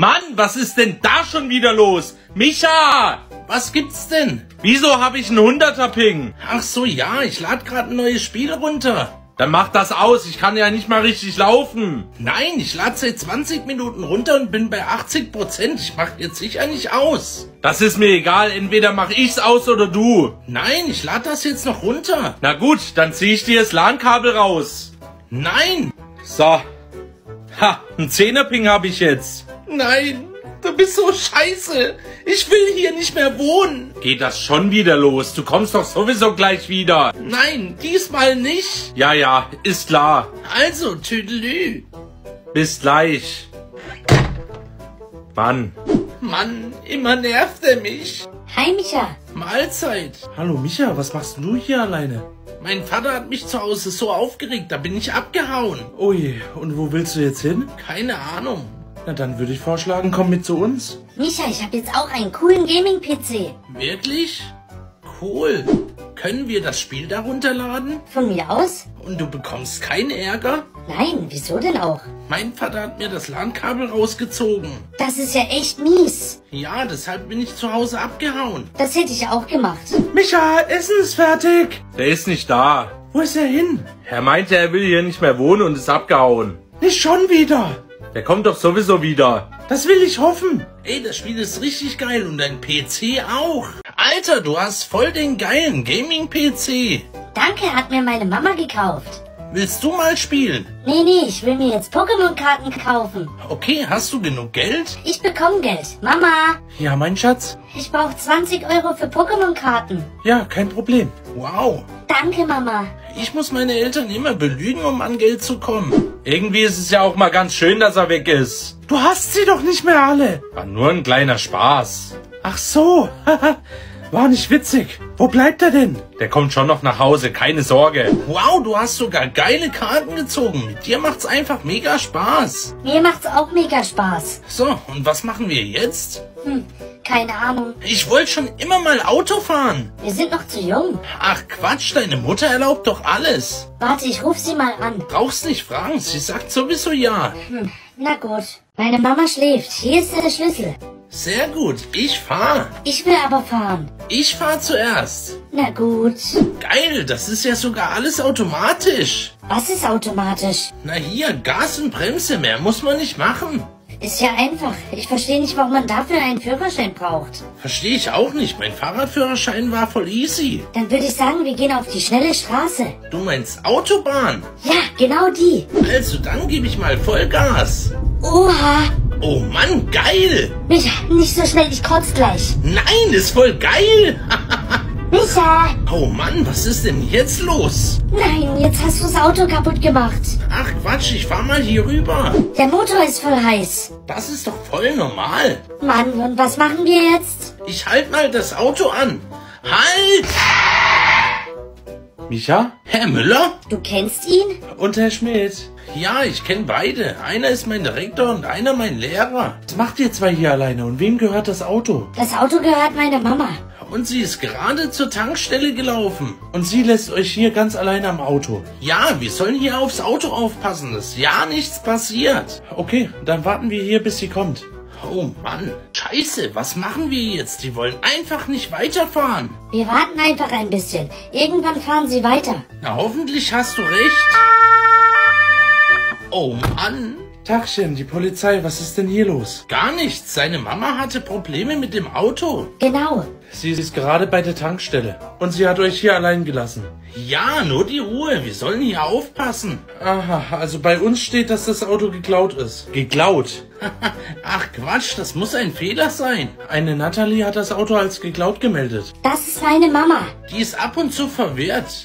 Mann, was ist denn da schon wieder los? Micha! Was gibt's denn? Wieso habe ich einen 100er Ping? Ach so, ja, ich lade gerade ein neues Spiel runter. Dann mach das aus, ich kann ja nicht mal richtig laufen. Nein, ich lade seit 20 Minuten runter und bin bei 80 Prozent. Ich mach jetzt sicher nicht aus. Das ist mir egal, entweder mach ich's aus oder du. Nein, ich lade das jetzt noch runter. Na gut, dann zieh ich dir das LAN-Kabel raus. Nein! So. Ha, ein 10er-Ping habe ich jetzt. Nein, du bist so scheiße. Ich will hier nicht mehr wohnen. Geht das schon wieder los? Du kommst doch sowieso gleich wieder. Nein, diesmal nicht. Ja, ja, ist klar. Also, Tüdelü. Bis gleich. Mann. Mann, immer nervt er mich. Hi, Micha. Mahlzeit. Hallo Micha, was machst du hier alleine? Mein Vater hat mich zu Hause so aufgeregt, da bin ich abgehauen. Ui, und wo willst du jetzt hin? Keine Ahnung. Na dann würde ich vorschlagen, komm mit zu uns. Micha, ich habe jetzt auch einen coolen Gaming-PC. Wirklich? Cool. Können wir das Spiel da runterladen? Von mir aus? Und du bekommst keinen Ärger? Nein, wieso denn auch? Mein Vater hat mir das LAN-Kabel rausgezogen. Das ist ja echt mies. Ja, deshalb bin ich zu Hause abgehauen. Das hätte ich auch gemacht. Micha, Essen ist fertig. Der ist nicht da. Wo ist er hin? Er meinte, er will hier nicht mehr wohnen und ist abgehauen. Nicht schon wieder. Der kommt doch sowieso wieder. Das will ich hoffen. Ey, das Spiel ist richtig geil und dein PC auch. Alter, du hast voll den geilen Gaming-PC. Danke, hat mir meine Mama gekauft. Willst du mal spielen? Nee, nee, ich will mir jetzt Pokémon-Karten kaufen. Okay, hast du genug Geld? Ich bekomme Geld. Mama, Ja, mein Schatz. ich brauche 20 Euro für Pokémon-Karten. Ja, kein Problem. Wow. Danke, Mama. Ich muss meine Eltern immer belügen, um an Geld zu kommen. Irgendwie ist es ja auch mal ganz schön, dass er weg ist. Du hast sie doch nicht mehr alle. War nur ein kleiner Spaß. Ach so. War nicht witzig. Wo bleibt er denn? Der kommt schon noch nach Hause, keine Sorge. Wow, du hast sogar geile Karten gezogen. Mit dir macht's einfach mega Spaß. Mir macht's auch mega Spaß. So, und was machen wir jetzt? Hm, keine Ahnung. Ich wollte schon immer mal Auto fahren. Wir sind noch zu jung. Ach Quatsch, deine Mutter erlaubt doch alles. Warte, ich ruf sie mal an. Brauchst nicht fragen, sie sagt sowieso ja. Hm, na gut. Meine Mama schläft. Hier ist der Schlüssel. Sehr gut, ich fahr. Ich will aber fahren. Ich fahr zuerst. Na gut. Geil, das ist ja sogar alles automatisch. Was ist automatisch? Na hier, Gas und Bremse, mehr muss man nicht machen. Ist ja einfach. Ich verstehe nicht, warum man dafür einen Führerschein braucht. Verstehe ich auch nicht, mein Fahrradführerschein war voll easy. Dann würde ich sagen, wir gehen auf die schnelle Straße. Du meinst Autobahn? Ja, genau die. Also dann gebe ich mal Vollgas. Oha. Oh Mann, geil. Micha, nicht so schnell, ich kotz gleich. Nein, ist voll geil. Micha. oh Mann, was ist denn jetzt los? Nein, jetzt hast du das Auto kaputt gemacht. Ach Quatsch, ich fahr mal hier rüber. Der Motor ist voll heiß. Das ist doch voll normal. Mann, und was machen wir jetzt? Ich halt mal das Auto an. Halt! Micha? Herr Müller? Du kennst ihn? Und Herr Schmidt? Ja, ich kenne beide. Einer ist mein Direktor und einer mein Lehrer. Was macht ihr zwei hier alleine und wem gehört das Auto? Das Auto gehört meiner Mama. Und sie ist gerade zur Tankstelle gelaufen. Und sie lässt euch hier ganz alleine am Auto. Ja, wir sollen hier aufs Auto aufpassen, dass ja nichts passiert. Okay, dann warten wir hier, bis sie kommt. Oh Mann, scheiße, was machen wir jetzt? Die wollen einfach nicht weiterfahren. Wir warten einfach ein bisschen. Irgendwann fahren sie weiter. Na, hoffentlich hast du recht. Oh Mann. Tagchen, die Polizei, was ist denn hier los? Gar nichts. Seine Mama hatte Probleme mit dem Auto. Genau. Sie ist gerade bei der Tankstelle. Und sie hat euch hier allein gelassen. Ja, nur die Ruhe. Wir sollen hier aufpassen. Aha, also bei uns steht, dass das Auto geklaut ist. Geklaut? Ach Quatsch, das muss ein Fehler sein. Eine Natalie hat das Auto als geklaut gemeldet. Das ist meine Mama. Die ist ab und zu verwirrt.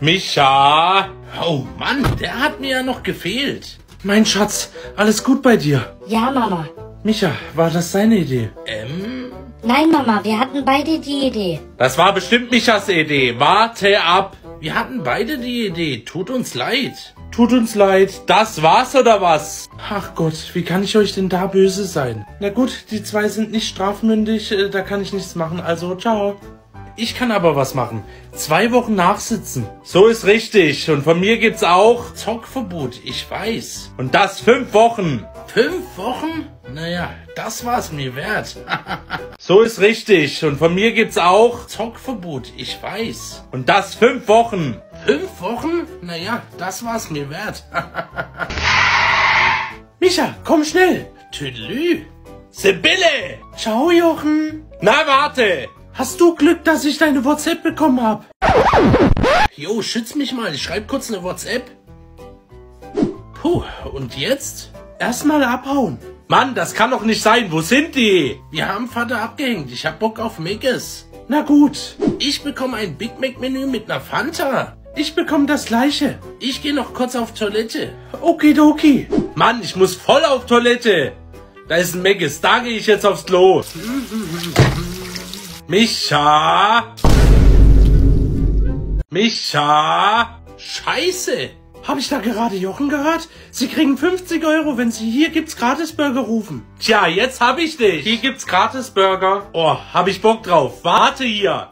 Micha! Oh Mann, der hat mir ja noch gefehlt. Mein Schatz, alles gut bei dir? Ja, Mama. Micha, war das seine Idee? Ähm? Nein, Mama, wir hatten beide die Idee. Das war bestimmt Michas Idee. Warte ab. Wir hatten beide die Idee. Tut uns leid. Tut uns leid. Das war's oder was? Ach Gott, wie kann ich euch denn da böse sein? Na gut, die zwei sind nicht strafmündig, äh, da kann ich nichts machen, also ciao. Ich kann aber was machen. Zwei Wochen nachsitzen. So ist richtig. Und von mir gibt's auch Zockverbot. Ich weiß. Und das fünf Wochen. Fünf Wochen? Naja, das war's mir wert. so ist richtig. Und von mir gibt's auch Zockverbot. Ich weiß. Und das fünf Wochen. Fünf Wochen? Naja, das war's mir wert. Micha, komm schnell. Tüdelü. Sibylle! Ciao, Jochen. Na, warte! Hast du Glück, dass ich deine WhatsApp bekommen hab? Jo, schütz mich mal. Ich schreib kurz eine WhatsApp. Puh, und jetzt? Erstmal abhauen. Mann, das kann doch nicht sein. Wo sind die? Wir haben Vater abgehängt. Ich hab Bock auf Megas. Na gut. Ich bekomme ein Big Mac Menü mit einer Fanta. Ich bekomme das gleiche. Ich gehe noch kurz auf Toilette. Okidoki. Mann, ich muss voll auf Toilette. Da ist ein Megas. Da gehe ich jetzt aufs Klo. Micha. Micha. Scheiße. Habe ich da gerade Jochen gehört? Sie kriegen 50 Euro, wenn Sie hier gibt's Gratisburger rufen. Tja, jetzt hab ich dich. Hier gibt's Gratisburger. Oh, hab ich Bock drauf. Warte hier.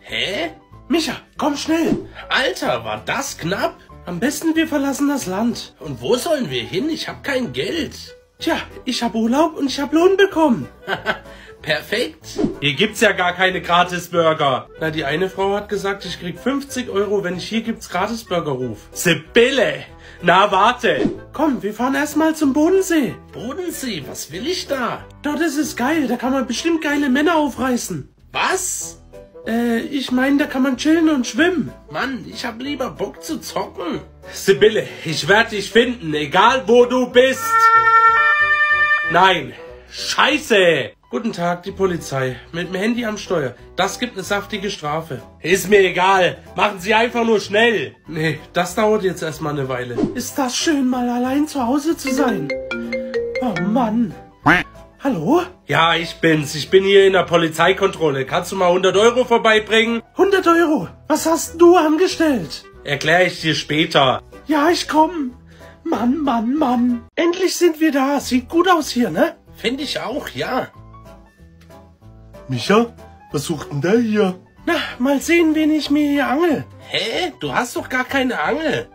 Hä? Micha, komm schnell. Alter, war das knapp? Am besten wir verlassen das Land. Und wo sollen wir hin? Ich hab kein Geld. Tja, ich hab Urlaub und ich hab Lohn bekommen. Perfekt. Hier gibt's ja gar keine Gratisburger. Na, die eine Frau hat gesagt, ich krieg 50 Euro, wenn ich hier gibt's Gratisburger ruf. Sibylle. Na, warte. Komm, wir fahren erstmal zum Bodensee. Bodensee, was will ich da? Dort ist es geil, da kann man bestimmt geile Männer aufreißen. Was? Äh, ich meine, da kann man chillen und schwimmen. Mann, ich hab lieber Bock zu zocken. Sibylle, ich werde dich finden, egal wo du bist. Nein, scheiße. Guten Tag, die Polizei. Mit dem Handy am Steuer. Das gibt eine saftige Strafe. Ist mir egal. Machen Sie einfach nur schnell. Nee, das dauert jetzt erstmal eine Weile. Ist das schön, mal allein zu Hause zu sein? Oh Mann. Hallo? Ja, ich bin's. Ich bin hier in der Polizeikontrolle. Kannst du mal 100 Euro vorbeibringen? 100 Euro? Was hast du angestellt? Erkläre ich dir später. Ja, ich komm. Mann, Mann, Mann. Endlich sind wir da. Sieht gut aus hier, ne? Finde ich auch, ja. Micha, was sucht denn der hier? Na, mal sehen, wen ich mir hier angel. Hä? Du hast doch gar keine Angel.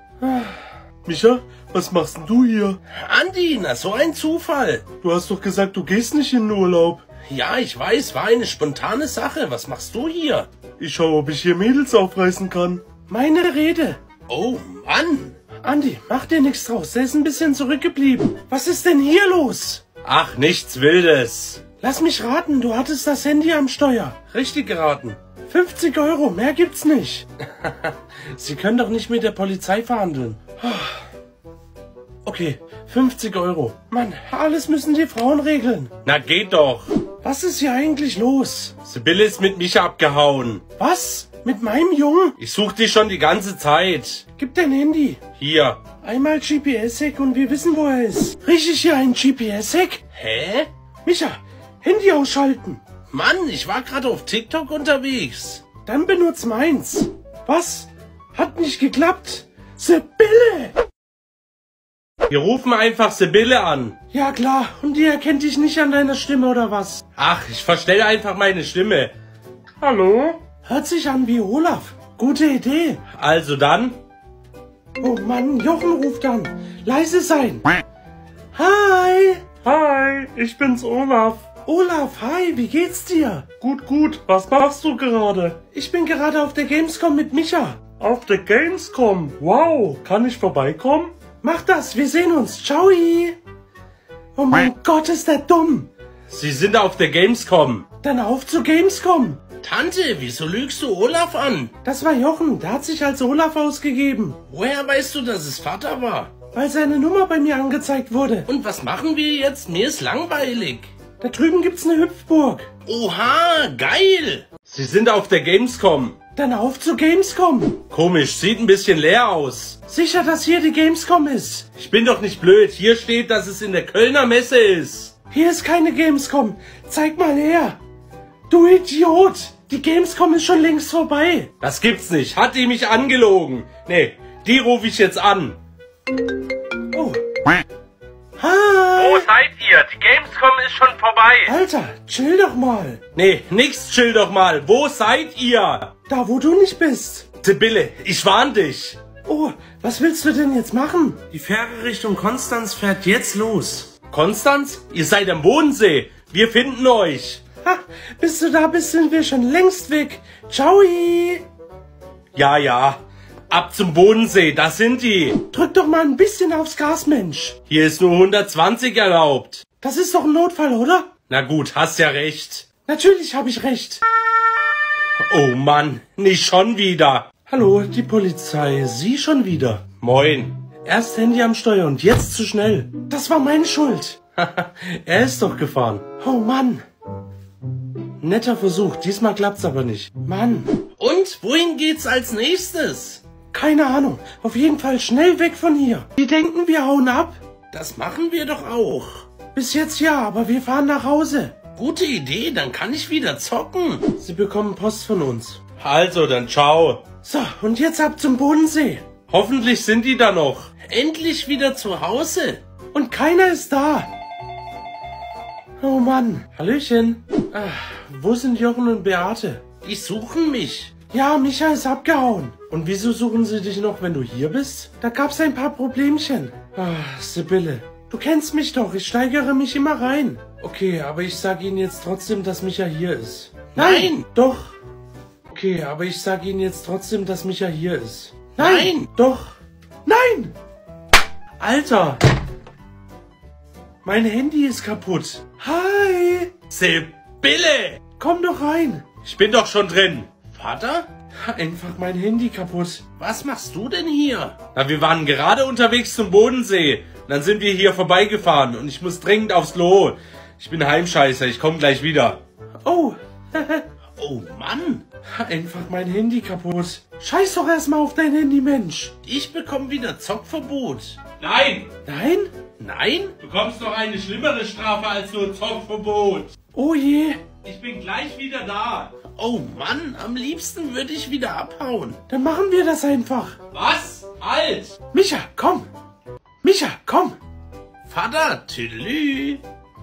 Micha, was machst denn du hier? Andi, na so ein Zufall. Du hast doch gesagt, du gehst nicht in den Urlaub. Ja, ich weiß, war eine spontane Sache. Was machst du hier? Ich schaue, ob ich hier Mädels aufreißen kann. Meine Rede. Oh, Mann. Andi, mach dir nichts draus. Der ist ein bisschen zurückgeblieben. Was ist denn hier los? Ach, nichts Wildes. Lass mich raten, du hattest das Handy am Steuer. Richtig geraten. 50 Euro, mehr gibt's nicht. Sie können doch nicht mit der Polizei verhandeln. Okay, 50 Euro. Mann, alles müssen die Frauen regeln. Na geht doch. Was ist hier eigentlich los? Sibylle ist mit Micha abgehauen. Was? Mit meinem Jungen? Ich such dich schon die ganze Zeit. Gib dein Handy. Hier. Einmal GPS-Hack und wir wissen, wo er ist. Riech ich hier einen GPS-Hack? Hä? Micha, Handy ausschalten. Mann, ich war gerade auf TikTok unterwegs. Dann benutz meins. Was? Hat nicht geklappt. Sibylle! Wir rufen einfach Sibylle an. Ja klar, und die erkennt dich nicht an deiner Stimme oder was? Ach, ich verstelle einfach meine Stimme. Hallo? Hört sich an wie Olaf. Gute Idee. Also dann. Oh Mann, Jochen ruft an. Leise sein. Hi. Hi, ich bin's Olaf. Olaf, hi, wie geht's dir? Gut, gut, was machst du gerade? Ich bin gerade auf der Gamescom mit Micha. Auf der Gamescom. Wow, kann ich vorbeikommen? Mach das, wir sehen uns. Ciao. Oh mein Gott, ist der dumm. Sie sind auf der Gamescom. Dann auf zu Gamescom. Tante, wieso lügst du Olaf an? Das war Jochen, der hat sich als Olaf ausgegeben. Woher weißt du, dass es Vater war? Weil seine Nummer bei mir angezeigt wurde. Und was machen wir jetzt? Mir ist langweilig. Da drüben gibt's eine Hüpfburg. Oha, geil. Sie sind auf der Gamescom. Dann auf zu Gamescom. Komisch, sieht ein bisschen leer aus. Sicher, dass hier die Gamescom ist. Ich bin doch nicht blöd. Hier steht, dass es in der Kölner Messe ist. Hier ist keine Gamescom. Zeig mal her. Du Idiot. Die Gamescom ist schon längst vorbei. Das gibt's nicht. Hat die mich angelogen? Nee, die rufe ich jetzt an. Oh. Hi. seid ihr? Die Gamescom ist schon vorbei. Alter, chill doch mal. Nee, nix, chill doch mal. Wo seid ihr? Da, wo du nicht bist. Sibylle, ich warn dich. Oh, was willst du denn jetzt machen? Die Fähre Richtung Konstanz fährt jetzt los. Konstanz, ihr seid am Bodensee. Wir finden euch. Ha, bis du da bist, sind wir schon längst weg. Ciao. Ja, ja. Ab zum Bodensee, da sind die. Drück doch mal ein bisschen aufs Gas, Mensch. Hier ist nur 120 erlaubt. Das ist doch ein Notfall, oder? Na gut, hast ja recht. Natürlich habe ich recht. Oh Mann, nicht schon wieder. Hallo, die Polizei. Sie schon wieder. Moin. Erst Handy am Steuer und jetzt zu schnell. Das war meine Schuld. er ist doch gefahren. Oh Mann. Netter Versuch, diesmal klappt's aber nicht. Mann. Und wohin geht's als nächstes? Keine Ahnung. Auf jeden Fall schnell weg von hier. Die denken, wir hauen ab. Das machen wir doch auch. Bis jetzt ja, aber wir fahren nach Hause. Gute Idee, dann kann ich wieder zocken. Sie bekommen Post von uns. Also, dann ciao. So, und jetzt ab zum Bodensee. Hoffentlich sind die da noch. Endlich wieder zu Hause. Und keiner ist da. Oh Mann. Hallöchen. Ach, wo sind Jochen und Beate? Die suchen mich. Ja, Micha ist abgehauen. Und wieso suchen sie dich noch, wenn du hier bist? Da gab's ein paar Problemchen. Ach, Sibylle. Du kennst mich doch, ich steigere mich immer rein. Okay, aber ich sage Ihnen jetzt trotzdem, dass Micha hier ist. Nein! Doch. Okay, aber ich sage Ihnen jetzt trotzdem, dass Micha hier ist. Nein! Doch. Nein! Alter! Mein Handy ist kaputt. Hi! Sibylle! Komm doch rein. Ich bin doch schon drin. Vater? Einfach mein Handy kaputt. Was machst du denn hier? Na, wir waren gerade unterwegs zum Bodensee. Dann sind wir hier vorbeigefahren und ich muss dringend aufs Klo. Ich bin Heimscheißer, ich komme gleich wieder. Oh, Oh Mann, einfach mein Handy kaputt. Scheiß doch erstmal auf dein Handy, Mensch. ich bekomme wieder Zockverbot. Nein, Nein? Nein, du bekommst noch eine schlimmere Strafe als nur Zockverbot. Oh je. Ich bin gleich wieder da. Oh Mann, am liebsten würde ich wieder abhauen. Dann machen wir das einfach. Was? Halt! Micha, komm. Micha, komm. Vater, tüdelü.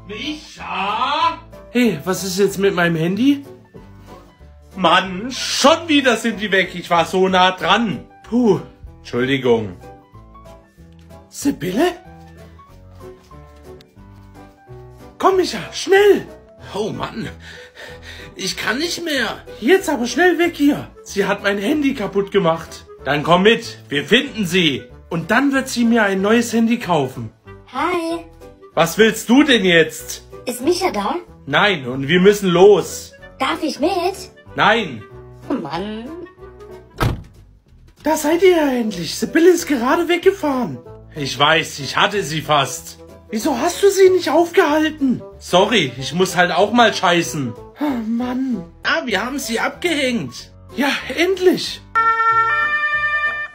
Micha! Hey, was ist jetzt mit meinem Handy? Mann, schon wieder sind die weg. Ich war so nah dran. Puh. Entschuldigung. Sibylle? Micha, schnell. Oh Mann, ich kann nicht mehr. Jetzt aber schnell weg hier. Sie hat mein Handy kaputt gemacht. Dann komm mit, wir finden sie. Und dann wird sie mir ein neues Handy kaufen. Hi. Was willst du denn jetzt? Ist Micha da? Nein, und wir müssen los. Darf ich mit? Nein, Oh Mann. Da seid ihr ja endlich. Sibylle ist gerade weggefahren. ich weiß, ich hatte sie fast. Wieso hast du sie nicht aufgehalten? Sorry, ich muss halt auch mal scheißen. Oh Mann. Ah, wir haben sie abgehängt. Ja, endlich.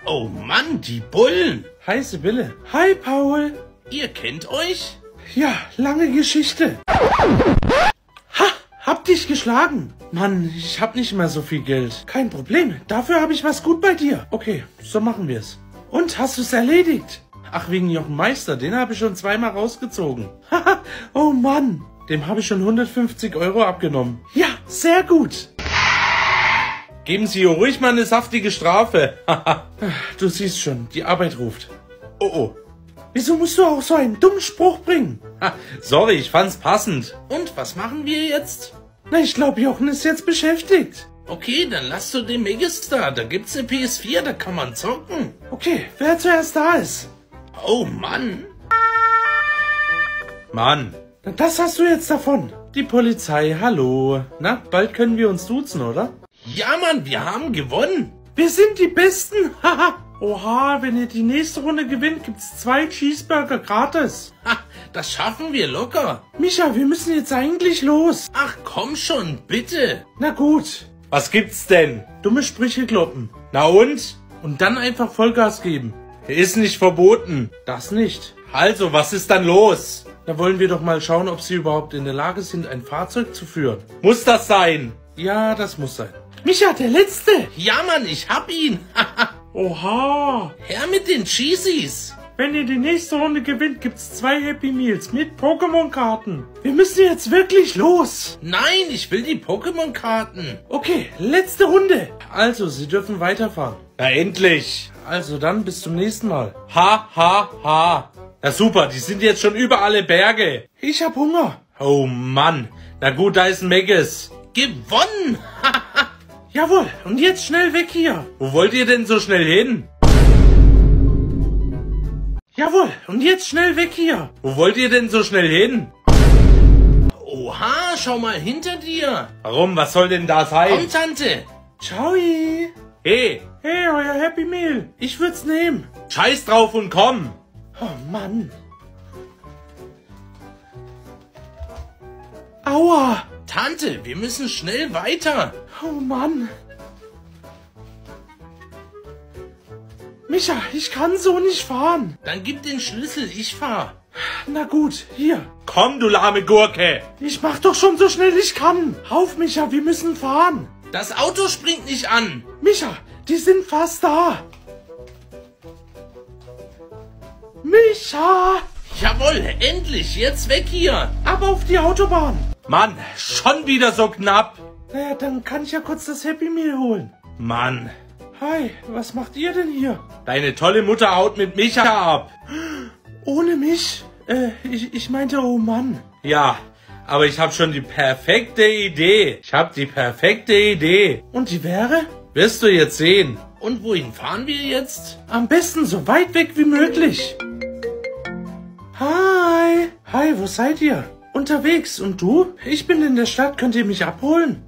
Oh Mann, die Bullen. Hi Sibylle. Hi Paul. Ihr kennt euch? Ja, lange Geschichte. Ha, hab dich geschlagen. Mann, ich hab nicht mehr so viel Geld. Kein Problem, dafür habe ich was gut bei dir. Okay, so machen wir's. Und, hast du's erledigt? Ach, wegen Jochen Meister, den habe ich schon zweimal rausgezogen. Oh Mann, dem habe ich schon 150 Euro abgenommen. Ja, sehr gut. Geben Sie ruhig mal eine saftige Strafe. Du siehst schon, die Arbeit ruft. oh oh. Wieso musst du auch so einen dummen Spruch bringen? Sorry, ich fand's passend. Und was machen wir jetzt? Na, ich glaube, Jochen ist jetzt beschäftigt. Okay, dann lass zu dem Megastar. Da gibt's eine PS4, da kann man zocken. Okay, wer zuerst da ist? Oh Mann. Mann. Na, das hast du jetzt davon. Die Polizei, hallo. Na, bald können wir uns duzen, oder? Ja, Mann, wir haben gewonnen. Wir sind die Besten. Haha. Oha, wenn ihr die nächste Runde gewinnt, gibt's zwei Cheeseburger gratis. Ha, das schaffen wir locker. Micha, wir müssen jetzt eigentlich los. Ach, komm schon, bitte. Na gut. Was gibt's denn? Dumme Sprüche kloppen. Na und? Und dann einfach Vollgas geben. Ist nicht verboten. Das nicht. Also, was ist dann los? Da wollen wir doch mal schauen, ob sie überhaupt in der Lage sind, ein Fahrzeug zu führen. Muss das sein? Ja, das muss sein. Micha, der Letzte. Ja, Mann, ich hab ihn. Oha. Her mit den Cheesies. Wenn ihr die nächste Runde gewinnt, gibt's zwei Happy Meals mit Pokémon-Karten. Wir müssen jetzt wirklich los. Nein, ich will die Pokémon-Karten. Okay, letzte Runde. Also, Sie dürfen weiterfahren. Na endlich. Also dann bis zum nächsten Mal. Ha, ha, ha. Na super, die sind jetzt schon über alle Berge. Ich hab Hunger. Oh Mann. Na gut, da ist ein Megas. Gewonnen! Jawohl, und jetzt schnell weg hier. Wo wollt ihr denn so schnell hin? Jawohl, und jetzt schnell weg hier. Wo wollt ihr denn so schnell hin? Oha, schau mal hinter dir. Warum? Was soll denn da sein? Komm, Tante. Ciao. Hey, Hey, euer Happy Meal. Ich würd's nehmen. scheiß drauf und komm. Oh Mann. Aua. Tante, wir müssen schnell weiter. Oh Mann. Micha, ich kann so nicht fahren. Dann gib den Schlüssel, ich fahr. Na gut, hier. Komm, du lahme Gurke. Ich mach doch schon so schnell ich kann. Auf, Micha, wir müssen fahren. Das Auto springt nicht an. Micha, die sind fast da. Micha, Jawohl, endlich, jetzt weg hier. ab auf die Autobahn. Mann, schon wieder so knapp. Naja, dann kann ich ja kurz das Happy Meal holen. Mann, Hi, was macht ihr denn hier? deine tolle Mutter haut mit Micha ab. Ohne mich? Äh, ich, ich meinte, oh Mann. Ja, aber ich habe schon die perfekte Idee. Ich habe die perfekte Idee. Und die wäre? Wirst du jetzt sehen. Und wohin fahren wir jetzt? Am besten so weit weg wie möglich. Hi. Hi, wo seid ihr? Unterwegs. Und du? Ich bin in der Stadt. Könnt ihr mich abholen?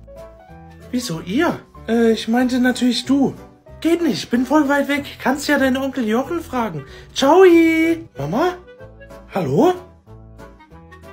Wieso ihr? Äh, ich meinte natürlich du. Geht nicht, bin voll weit weg. Kannst ja deinen Onkel Jochen fragen. Ciao. Mama? Hallo?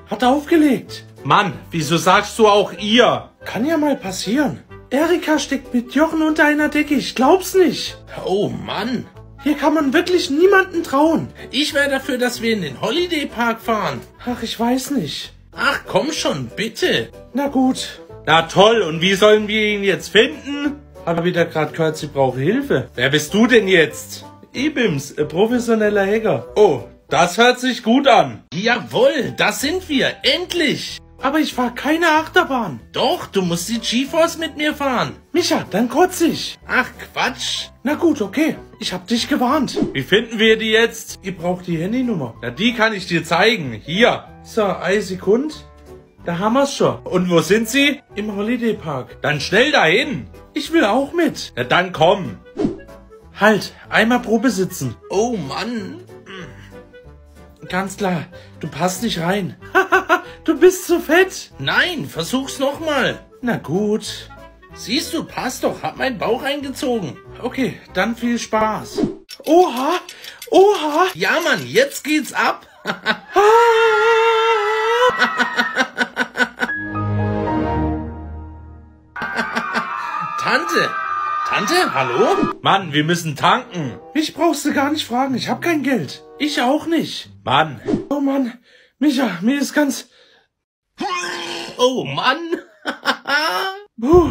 Hat aufgelegt. Mann, wieso sagst du auch ihr? Kann ja mal passieren. Erika steckt mit Jochen unter einer Decke. Ich glaub's nicht. Oh Mann. Hier kann man wirklich niemanden trauen. Ich wäre dafür, dass wir in den Holiday Park fahren. Ach, ich weiß nicht. Ach, komm schon, bitte. Na gut. Na toll, und wie sollen wir ihn jetzt finden? Er wieder gerade gehört, sie brauchen Hilfe. Wer bist du denn jetzt? Ibims, ein professioneller Hacker. Oh, das hört sich gut an. Jawohl, das sind wir, endlich. Aber ich fahr keine Achterbahn. Doch, du musst die GeForce mit mir fahren. Micha, dann kotz ich. Ach, Quatsch. Na gut, okay. Ich hab dich gewarnt. Wie finden wir die jetzt? Ihr braucht die Handynummer. Na, die kann ich dir zeigen. Hier. So, eine Sekunde. Da haben wir's schon. Und wo sind sie? Im Holiday Park. Dann schnell dahin. Ich will auch mit. Na, dann komm. Halt, einmal Probe sitzen. Oh Mann. Ganz klar, du passt nicht rein. du bist zu fett. Nein, versuch's nochmal. Na gut. Siehst du, passt doch. Hab meinen Bauch eingezogen. Okay, dann viel Spaß. Oha, oha. Ja, Mann, jetzt geht's ab. Tante. Tante, hallo? Mann, wir müssen tanken. Mich brauchst du gar nicht fragen, ich hab kein Geld. Ich auch nicht. Mann. Oh Mann, Micha, mir ist ganz... Oh Mann. Puh.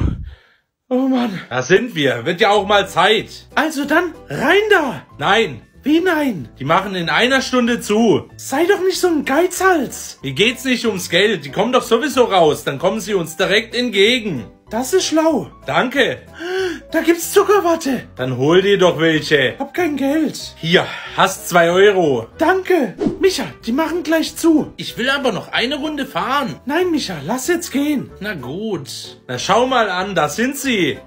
Oh Mann. Da sind wir. Wird ja auch mal Zeit. Also dann, rein da. Nein, Wie nein? die machen in einer Stunde zu. Sei doch nicht so ein Geizhals. Hier geht's nicht ums Geld. Die kommen doch sowieso raus. Dann kommen sie uns direkt entgegen. Das ist schlau. Danke. Da gibt's Zuckerwatte. Dann hol dir doch welche. Hab kein Geld. Hier, hast zwei Euro. Danke. Micha, die machen gleich zu. Ich will aber noch eine Runde fahren. Nein, Micha, lass jetzt gehen. Na gut. Na schau mal an, da sind sie.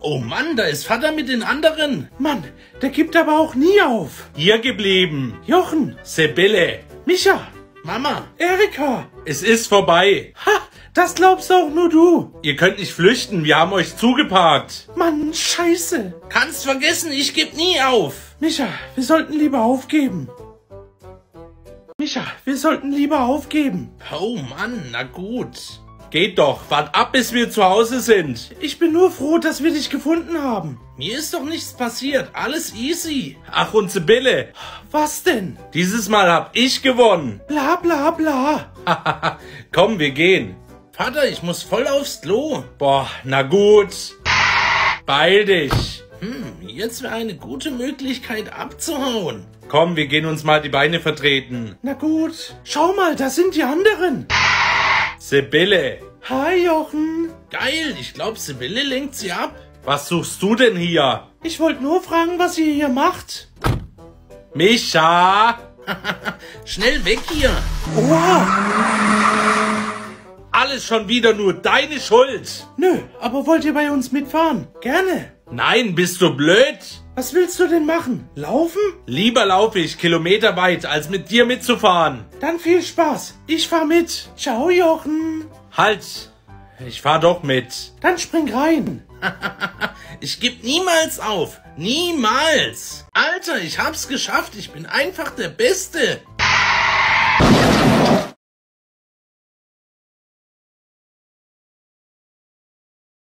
Oh Mann, da ist Vater mit den anderen. Mann, der gibt aber auch nie auf. Hier geblieben. Jochen, Sibylle. Micha, Mama, Erika. es ist vorbei. Ha, das glaubst auch nur du. Ihr könnt nicht flüchten, wir haben euch zugeparkt. Mann, scheiße. Kannst vergessen, ich geb nie auf. Micha, wir sollten lieber aufgeben. Micha, wir sollten lieber aufgeben. Oh Mann, na gut. Geht doch, wart ab, bis wir zu Hause sind. Ich bin nur froh, dass wir dich gefunden haben. Mir ist doch nichts passiert, alles easy. Ach und Sibylle, Was denn? dieses Mal hab ich gewonnen. Bla bla bla. Komm, wir gehen. Vater, ich muss voll aufs Klo. Boah, na gut. Beeil dich. Hm, jetzt wäre eine gute Möglichkeit abzuhauen. Komm, wir gehen uns mal die Beine vertreten. Na gut. Schau mal, da sind die anderen. Sibylle. Hi, Jochen. Geil, ich glaube, Sibylle lenkt sie ab. Was suchst du denn hier? Ich wollte nur fragen, was ihr hier macht. Micha! Schnell weg hier. Alles schon wieder nur deine Schuld. Nö, aber wollt ihr bei uns mitfahren? Gerne. Nein, bist du blöd? Was willst du denn machen? Laufen? Lieber laufe ich kilometerweit, als mit dir mitzufahren. Dann viel Spaß. Ich fahr mit. Ciao, Jochen. Halt, ich fahr doch mit. Dann spring rein. Ich geb niemals auf. Niemals. Alter, ich hab's geschafft. Ich bin einfach der Beste.